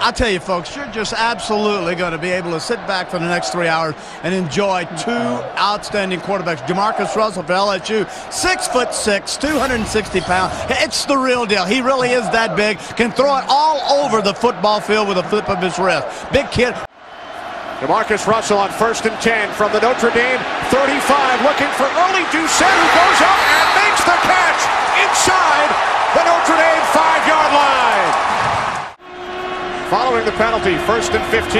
I'll tell you, folks, you're just absolutely going to be able to sit back for the next three hours and enjoy two outstanding quarterbacks. Jamarcus Russell for LSU, six foot six, 260 pounds. It's the real deal. He really is that big. Can throw it all over the football field with a flip of his wrist. Big kid. Jamarcus Russell on first and 10 from the Notre Dame 35, looking for early Doucet, who goes up and makes the catch inside the Notre Dame five-yard line. Following the penalty, first and 15.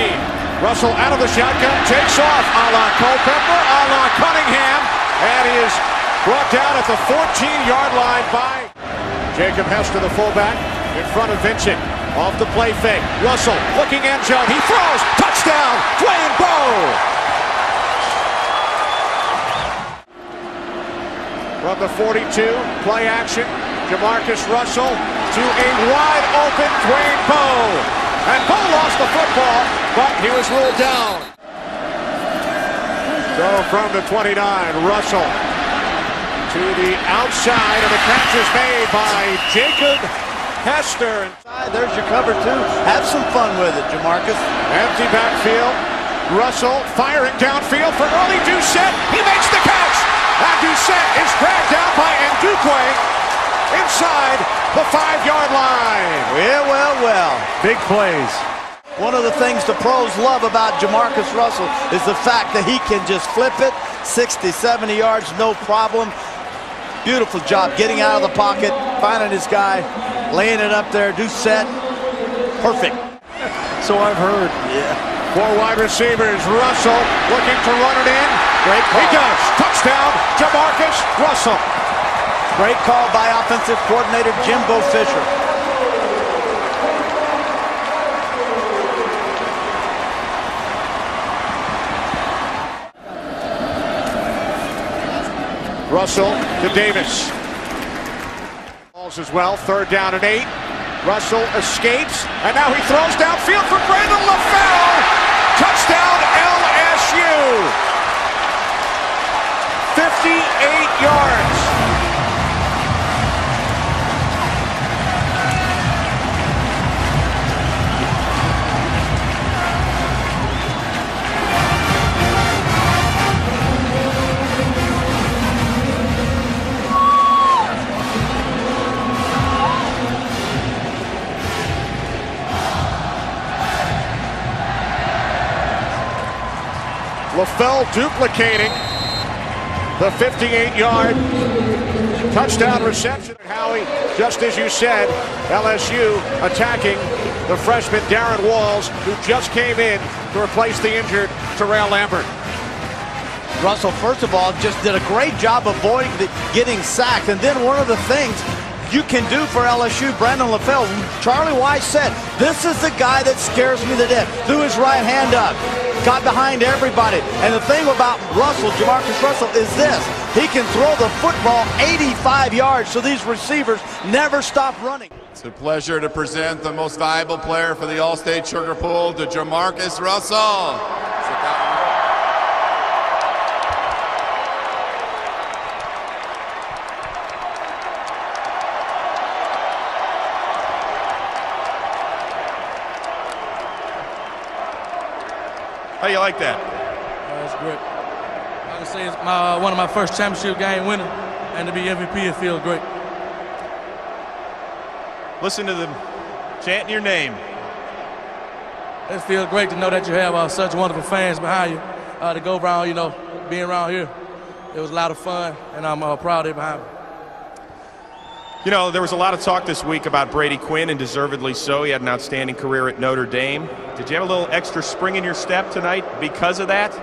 Russell out of the shotgun, takes off a la Culpepper, a la Cunningham, and he is brought down at the 14-yard line by Jacob Hester, the fullback, in front of Vincent. Off the play fake. Russell looking end zone. He throws. Touchdown. Dwayne Bowe. From the 42, play action. Jamarcus Russell to a wide open Dwayne Bowe. And Bowe lost the football, but he was ruled down. So from the 29, Russell to the outside, and the catch is made by Jacob Hester. There's your cover two. Have some fun with it, Jamarcus. Empty backfield. Russell firing downfield for early Doucet. He makes the catch. And Doucet is dragged down by Ndukwe inside the five-yard line. Yeah, well, well. Big plays. One of the things the pros love about Jamarcus Russell is the fact that he can just flip it 60, 70 yards, no problem. Beautiful job getting out of the pocket, finding his guy, laying it up there, Doucet. Perfect. So I've heard. Yeah. Four wide receivers. Russell looking to run it in. Great call. He does. Touchdown, Jamarcus Russell. Great call by offensive coordinator Jimbo Fisher. Russell to Davis. Balls as well, third down and eight. Russell escapes, and now he throws downfield for Brandon LaFell. Touchdown LSU. 58 yards. LaFell duplicating the 58-yard touchdown reception. Howie, just as you said, LSU attacking the freshman Darrin Walls, who just came in to replace the injured Terrail Lambert. Russell, first of all, just did a great job avoiding the, getting sacked. And then one of the things you can do for LSU, Brandon LaFell, Charlie Weis said, this is the guy that scares me to death. Threw his right hand up got behind everybody. And the thing about Russell, Jamarcus Russell, is this. He can throw the football 85 yards, so these receivers never stop running. It's a pleasure to present the most valuable player for the Allstate Sugar Bowl to Jamarcus Russell. How you like that? Uh, it's great. I can say it's my, uh, one of my first championship game winning, and to be MVP, it feels great. Listen to them chanting your name. It feels great to know that you have uh, such wonderful fans behind you uh, to go around, you know, being around here. It was a lot of fun, and I'm uh, proud of me. You know, there was a lot of talk this week about Brady Quinn, and deservedly so. He had an outstanding career at Notre Dame. Did you have a little extra spring in your step tonight because of that?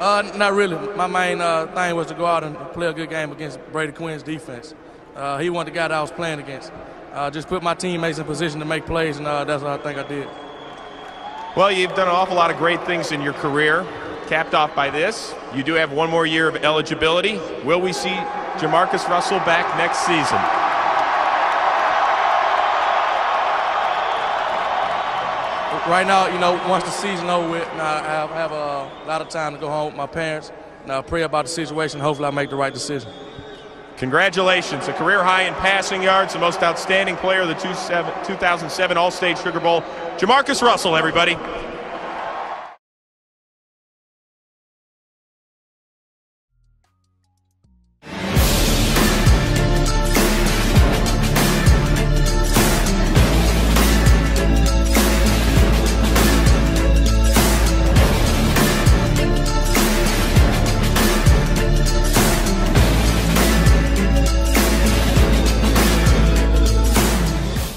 Uh, not really. My main uh, thing was to go out and play a good game against Brady Quinn's defense. Uh, he wasn't the guy that I was playing against. Uh, just put my teammates in position to make plays, and uh, that's what I think I did. Well, you've done an awful lot of great things in your career, capped off by this. You do have one more year of eligibility. Will we see Jamarcus Russell back next season? Right now, you know, once the season over with, I have, have a lot of time to go home with my parents I pray about the situation. Hopefully, I make the right decision. Congratulations, a career high in passing yards, the most outstanding player of the 2007 Allstate Sugar Bowl. Jamarcus Russell, everybody.